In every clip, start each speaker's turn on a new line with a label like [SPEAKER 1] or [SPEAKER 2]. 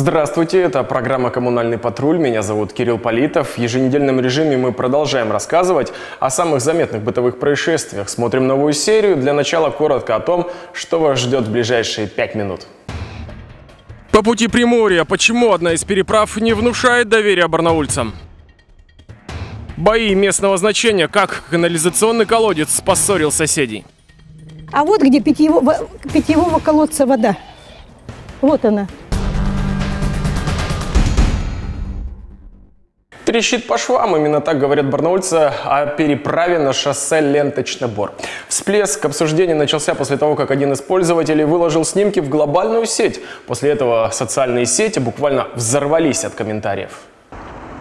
[SPEAKER 1] Здравствуйте, это программа «Коммунальный патруль». Меня зовут Кирилл Политов. В еженедельном режиме мы продолжаем рассказывать о самых заметных бытовых происшествиях. Смотрим новую серию. Для начала коротко о том, что вас ждет в ближайшие пять минут. По пути Приморья. Почему одна из переправ не внушает доверия барнаульцам? Бои местного значения. Как канализационный колодец поссорил соседей.
[SPEAKER 2] А вот где питьевого, питьевого колодца вода. Вот она.
[SPEAKER 1] Трещит по швам, именно так говорят барнаульцы о переправе на шоссе Ленточный-Бор. Всплеск обсуждения начался после того, как один из пользователей выложил снимки в глобальную сеть. После этого социальные сети буквально взорвались от комментариев.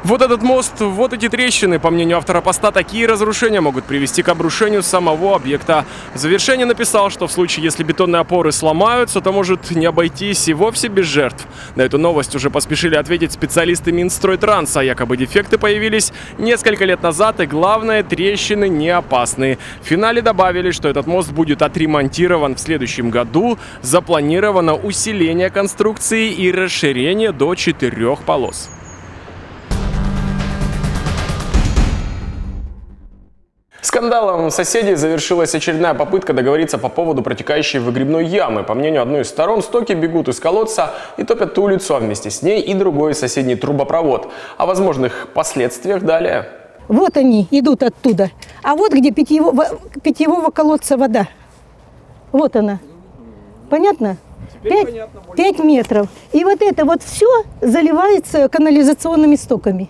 [SPEAKER 1] Вот этот мост, вот эти трещины, по мнению автора поста, такие разрушения могут привести к обрушению самого объекта. В завершение написал, что в случае, если бетонные опоры сломаются, то может не обойтись и вовсе без жертв. На эту новость уже поспешили ответить специалисты Минстройтранса. Якобы дефекты появились несколько лет назад, и главное, трещины не опасны. В финале добавили, что этот мост будет отремонтирован в следующем году. Запланировано усиление конструкции и расширение до четырех полос. Скандалом соседей завершилась очередная попытка договориться по поводу протекающей выгребной ямы. По мнению одной из сторон, стоки бегут из колодца и топят улицу, а вместе с ней и другой соседний трубопровод. О возможных последствиях далее.
[SPEAKER 2] Вот они идут оттуда. А вот где питьевого, питьевого колодца вода. Вот она. Понятно? Пять метров. И вот это вот все заливается канализационными стоками.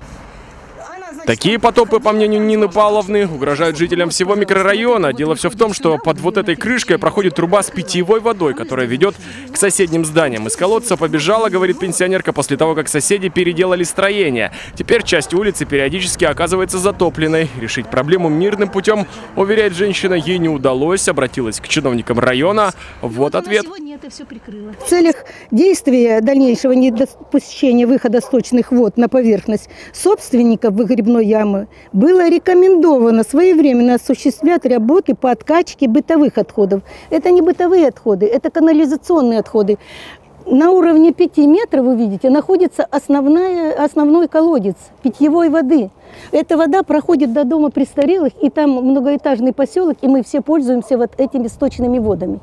[SPEAKER 1] Такие потопы, по мнению Нины Павловны, угрожают жителям всего микрорайона. Дело все в том, что под вот этой крышкой проходит труба с питьевой водой, которая ведет к соседним зданиям. Из колодца побежала, говорит пенсионерка, после того, как соседи переделали строение. Теперь часть улицы периодически оказывается затопленной. Решить проблему мирным путем, уверяет женщина, ей не удалось. Обратилась к чиновникам района. Вот ответ.
[SPEAKER 2] В целях действия дальнейшего недопущения выхода сточных вод на поверхность собственников выгребной ямы было рекомендовано своевременно осуществлять работы по откачке бытовых отходов. Это не бытовые отходы, это канализационные отходы. На уровне 5 метров, вы видите, находится основная, основной колодец питьевой воды. Эта вода проходит до дома престарелых, и там многоэтажный поселок, и мы все пользуемся вот этими сточными водами.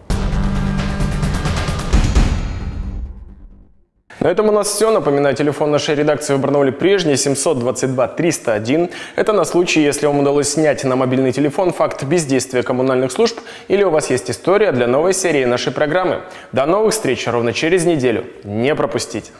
[SPEAKER 1] На этом у нас все. Напоминаю, телефон нашей редакции в Барнауле прежний 722-301. Это на случай, если вам удалось снять на мобильный телефон факт бездействия коммунальных служб или у вас есть история для новой серии нашей программы. До новых встреч ровно через неделю. Не пропустите.